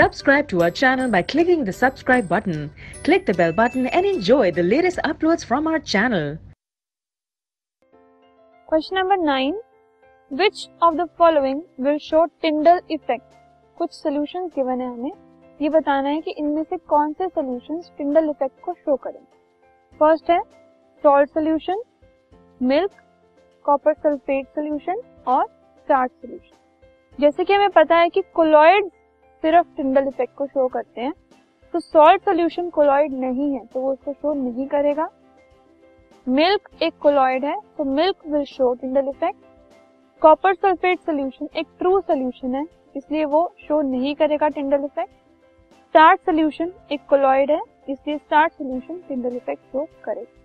Subscribe to our channel by clicking the subscribe button. Click the bell button and enjoy the latest uploads from our channel. Question number nine which of the following will show Tyndall effect कुछ solution given है हमें। ये बताना है कि इनमें से कौन से सोल्यूशन टिंडल इफ़ेक्ट को शो करें। फ़र्स्ट है salt solution milk copper sulphate solution और स्टार्च सोल्यूशन जैसे कि हमें पता है कि कोलॉइड सिर्फ़ टिंडल इफ़ेक्ट को शो करते हैं। तो सॉल्ट सोल्यूशन कोलॉइड नहीं है तो वो उसको शो नहीं करेगा। मिल्क एक कोलॉइड है तो milk will show Tyndall effect copper sulphate solution एक ट्रू सोल्यूशन है, इसलिए वो शो नहीं करेगा टिंडल इफ़ेक्ट स्टार्ट सोल्यूशन एक कोलॉइड है, इसलिए starch solution Tyndall effect show करेगा।